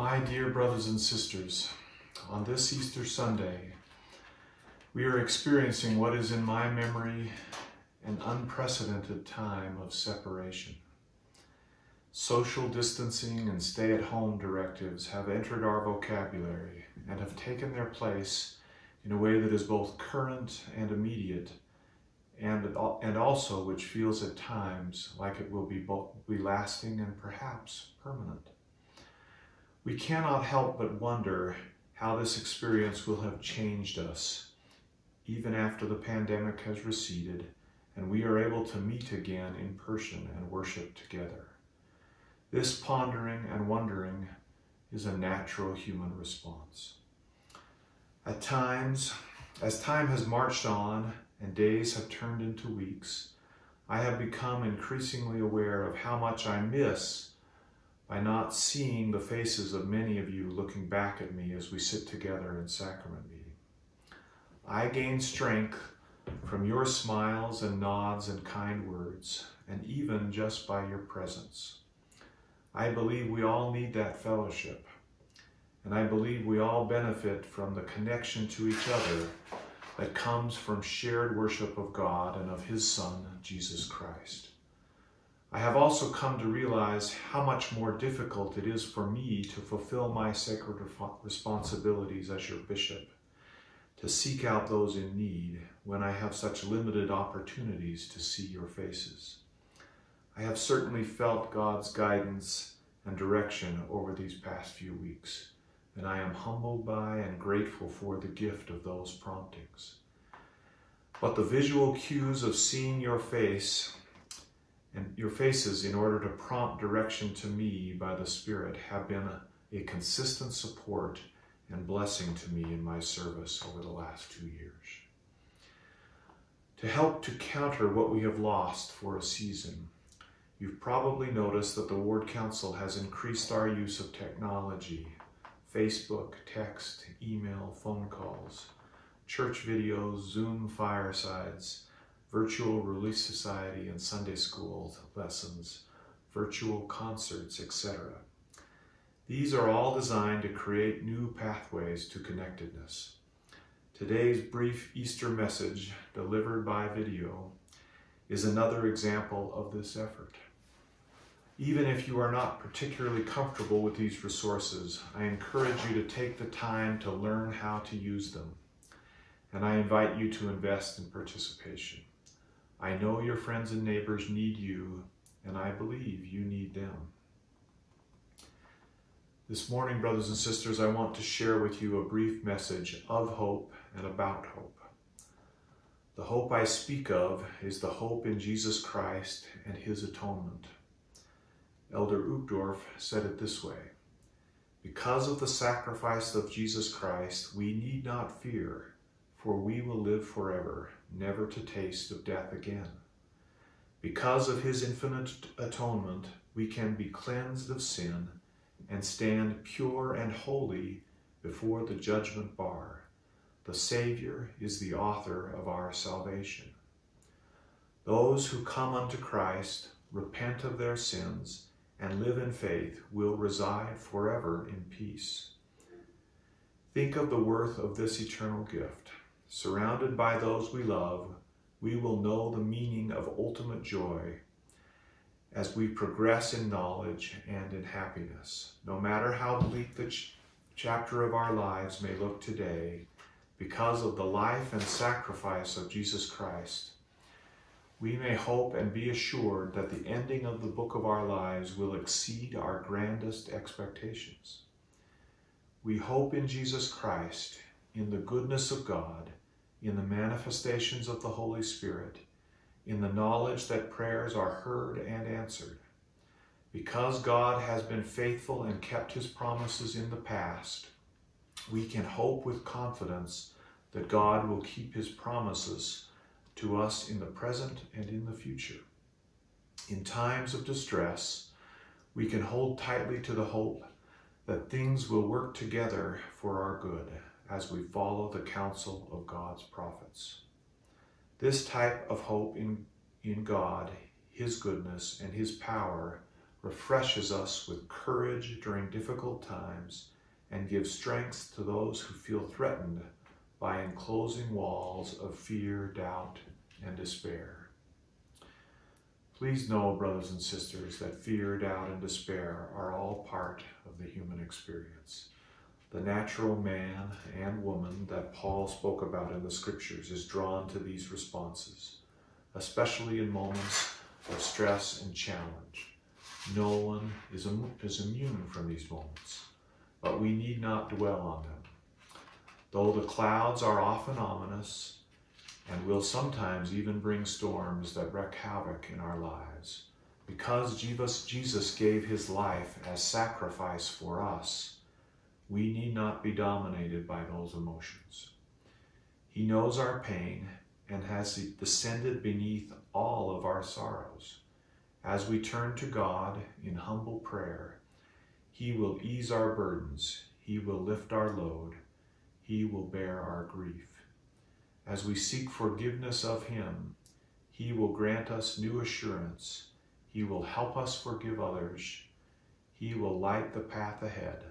My dear brothers and sisters, on this Easter Sunday, we are experiencing what is in my memory an unprecedented time of separation. Social distancing and stay at home directives have entered our vocabulary and have taken their place in a way that is both current and immediate, and, and also which feels at times like it will be, both, be lasting and perhaps permanent. We cannot help but wonder how this experience will have changed us, even after the pandemic has receded and we are able to meet again in person and worship together. This pondering and wondering is a natural human response. At times, as time has marched on and days have turned into weeks, I have become increasingly aware of how much I miss by not seeing the faces of many of you looking back at me as we sit together in sacrament meeting. I gain strength from your smiles and nods and kind words, and even just by your presence. I believe we all need that fellowship, and I believe we all benefit from the connection to each other that comes from shared worship of God and of His Son, Jesus Christ. I have also come to realize how much more difficult it is for me to fulfill my sacred responsibilities as your bishop to seek out those in need when I have such limited opportunities to see your faces. I have certainly felt God's guidance and direction over these past few weeks, and I am humbled by and grateful for the gift of those promptings. But the visual cues of seeing your face and your faces in order to prompt direction to me by the Spirit have been a, a consistent support and blessing to me in my service over the last two years. To help to counter what we have lost for a season, you've probably noticed that the Ward Council has increased our use of technology, Facebook, text, email, phone calls, church videos, Zoom firesides, virtual Relief Society and Sunday school lessons, virtual concerts, etc. These are all designed to create new pathways to connectedness. Today's brief Easter message, delivered by video, is another example of this effort. Even if you are not particularly comfortable with these resources, I encourage you to take the time to learn how to use them, and I invite you to invest in participation. I know your friends and neighbors need you, and I believe you need them. This morning, brothers and sisters, I want to share with you a brief message of hope and about hope. The hope I speak of is the hope in Jesus Christ and his atonement. Elder Uchtdorf said it this way Because of the sacrifice of Jesus Christ, we need not fear, for we will live forever, never to taste of death again. Because of his infinite atonement, we can be cleansed of sin and stand pure and holy before the judgment bar. The Savior is the author of our salvation. Those who come unto Christ, repent of their sins, and live in faith will reside forever in peace. Think of the worth of this eternal gift. Surrounded by those we love, we will know the meaning of ultimate joy as we progress in knowledge and in happiness. No matter how bleak the ch chapter of our lives may look today, because of the life and sacrifice of Jesus Christ, we may hope and be assured that the ending of the book of our lives will exceed our grandest expectations. We hope in Jesus Christ, in the goodness of God, in the manifestations of the Holy Spirit, in the knowledge that prayers are heard and answered. Because God has been faithful and kept his promises in the past, we can hope with confidence that God will keep his promises to us in the present and in the future. In times of distress, we can hold tightly to the hope that things will work together for our good as we follow the counsel of God's prophets. This type of hope in, in God, His goodness, and His power refreshes us with courage during difficult times, and gives strength to those who feel threatened by enclosing walls of fear, doubt, and despair. Please know, brothers and sisters, that fear, doubt, and despair are all part of the human experience. The natural man and woman that Paul spoke about in the scriptures is drawn to these responses, especially in moments of stress and challenge. No one is, is immune from these moments, but we need not dwell on them. Though the clouds are often ominous and will sometimes even bring storms that wreak havoc in our lives, because Jesus, Jesus gave his life as sacrifice for us, we need not be dominated by those emotions. He knows our pain and has descended beneath all of our sorrows. As we turn to God in humble prayer, He will ease our burdens, He will lift our load, He will bear our grief. As we seek forgiveness of Him, He will grant us new assurance, He will help us forgive others, He will light the path ahead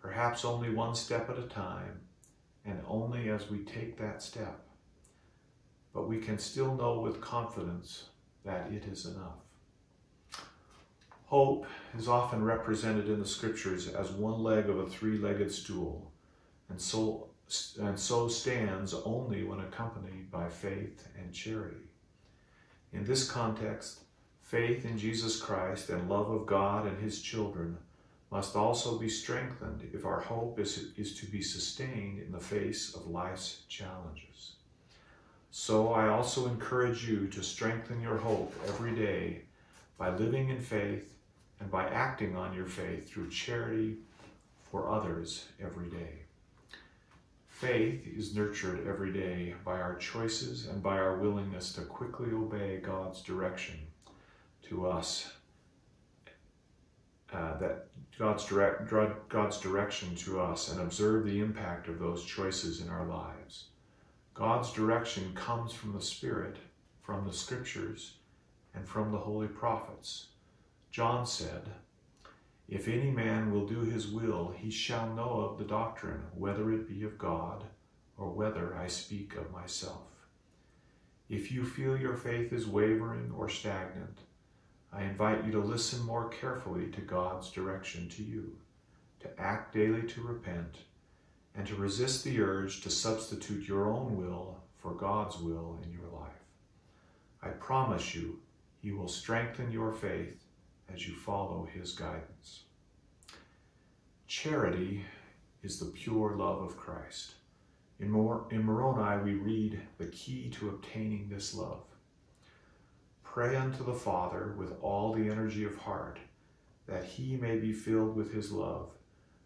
perhaps only one step at a time, and only as we take that step. But we can still know with confidence that it is enough. Hope is often represented in the scriptures as one leg of a three-legged stool, and so, and so stands only when accompanied by faith and charity. In this context, faith in Jesus Christ and love of God and his children must also be strengthened if our hope is, is to be sustained in the face of life's challenges. So I also encourage you to strengthen your hope every day by living in faith and by acting on your faith through charity for others every day. Faith is nurtured every day by our choices and by our willingness to quickly obey God's direction to us uh, that God's direct God's direction to us and observe the impact of those choices in our lives. God's direction comes from the Spirit, from the Scriptures, and from the holy prophets. John said, If any man will do his will, he shall know of the doctrine, whether it be of God or whether I speak of myself. If you feel your faith is wavering or stagnant, I invite you to listen more carefully to God's direction to you, to act daily to repent, and to resist the urge to substitute your own will for God's will in your life. I promise you, He will strengthen your faith as you follow His guidance. Charity is the pure love of Christ. In, Moroni, we read the key to obtaining this love. Pray unto the Father with all the energy of heart, that he may be filled with his love,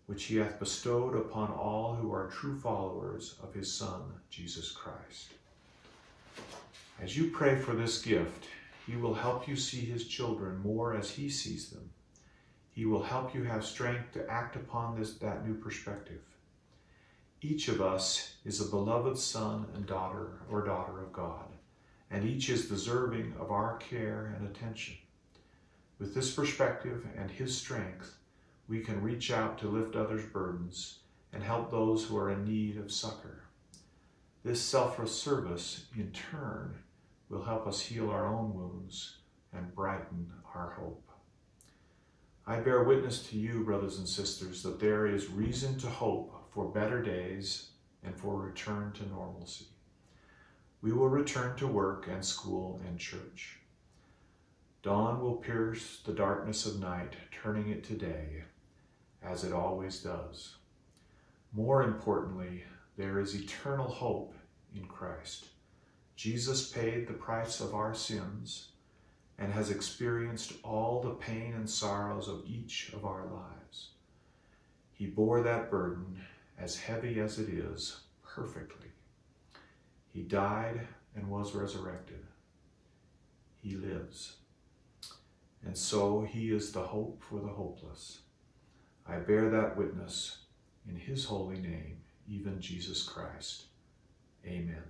which he hath bestowed upon all who are true followers of his Son, Jesus Christ. As you pray for this gift, he will help you see his children more as he sees them. He will help you have strength to act upon this, that new perspective. Each of us is a beloved son and daughter or daughter of God and each is deserving of our care and attention. With this perspective and His strength, we can reach out to lift others' burdens and help those who are in need of succor. This selfless service, in turn, will help us heal our own wounds and brighten our hope. I bear witness to you, brothers and sisters, that there is reason to hope for better days and for return to normalcy we will return to work and school and church. Dawn will pierce the darkness of night, turning it to day, as it always does. More importantly, there is eternal hope in Christ. Jesus paid the price of our sins and has experienced all the pain and sorrows of each of our lives. He bore that burden, as heavy as it is, perfectly. He died and was resurrected. He lives. And so he is the hope for the hopeless. I bear that witness in his holy name, even Jesus Christ. Amen.